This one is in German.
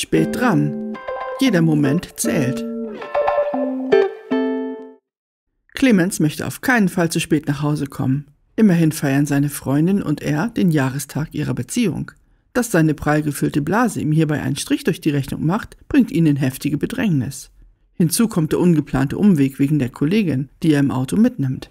spät dran. Jeder Moment zählt. Clemens möchte auf keinen Fall zu spät nach Hause kommen. Immerhin feiern seine Freundin und er den Jahrestag ihrer Beziehung. Dass seine prall gefüllte Blase ihm hierbei einen Strich durch die Rechnung macht, bringt ihn in heftige Bedrängnis. Hinzu kommt der ungeplante Umweg wegen der Kollegin, die er im Auto mitnimmt.